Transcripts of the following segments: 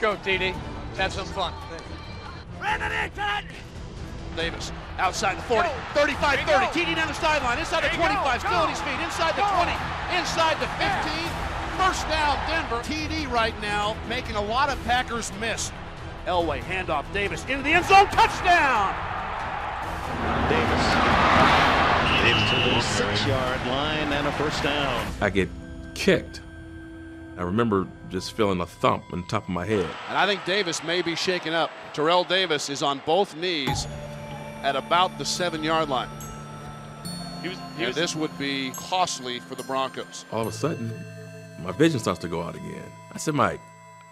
go, TD. Have some fun. Davis outside the 40, 35 30. TD down the sideline, inside the 25, still on his feet, inside the 20, inside the 15. First down, Denver. TD right now making a lot of Packers miss. Elway, handoff, Davis into the end zone, touchdown! Davis. Davis to the six yard line and a first down. I get kicked. I remember just feeling a thump on the top of my head. And I think Davis may be shaken up. Terrell Davis is on both knees at about the seven yard line. He was, he And was, this would be costly for the Broncos. All of a sudden, my vision starts to go out again. I said, Mike,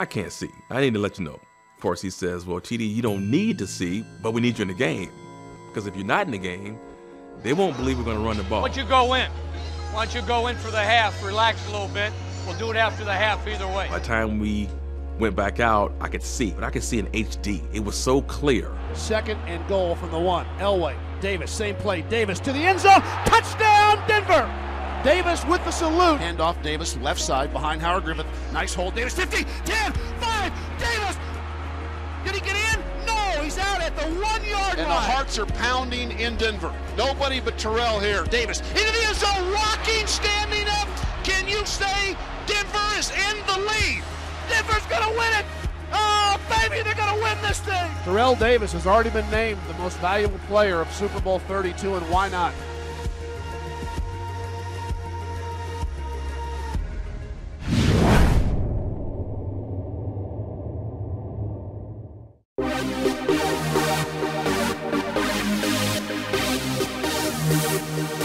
I can't see. I need to let you know. Of course, he says, Well, TD, you don't need to see, but we need you in the game. Because if you're not in the game, they won't believe we're going to run the ball. Why don't you go in? Why don't you go in for the half, relax a little bit. We'll do it after the half either way. By the time we went back out, I could see, but I could see in HD. It was so clear. Second and goal from the one. Elway, Davis, same play. Davis to the end zone. Touchdown, Denver! Davis with the salute. Handoff, Davis, left side behind Howard Griffith. Nice hold. Davis, 50, 10, 5. Davis! Did he get in? No, he's out at the one yard line. And the hearts are pounding in Denver. Nobody but Terrell here. Davis into the end zone, rocking, standing up. Wednesday, Denver is in the lead. Denver's going to win it. Oh, baby, they're going to win this thing. Terrell Davis has already been named the most valuable player of Super Bowl 32, and why not? We'll